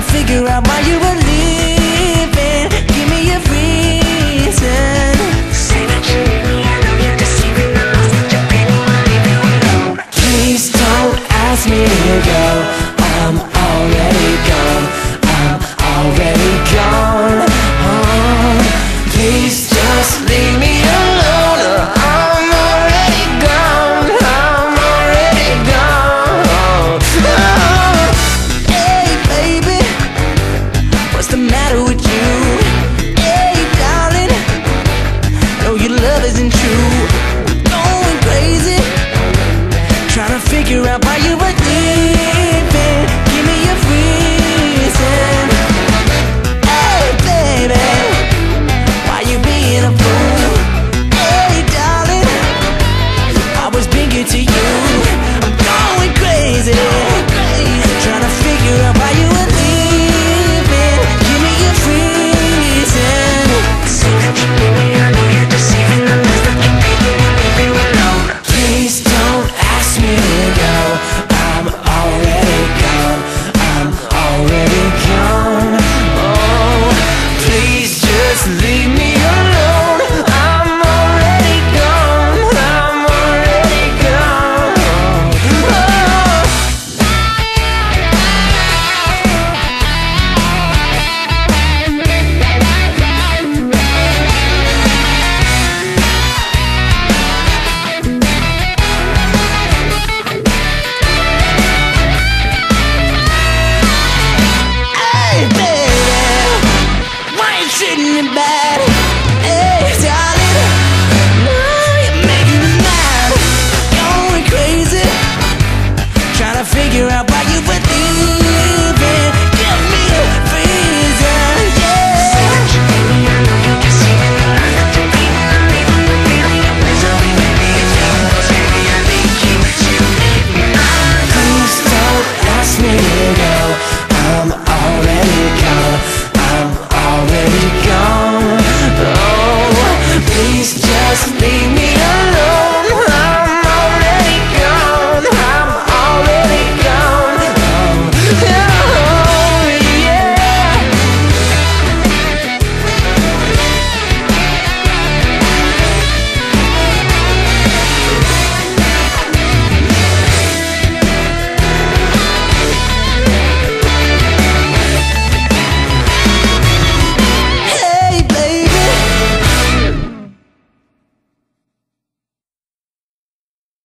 can't figure out why you were leaving. Give me a reason. Say that you need me, I know you're deceiving us You're leaving alone. Please don't ask me to go. figure out why you were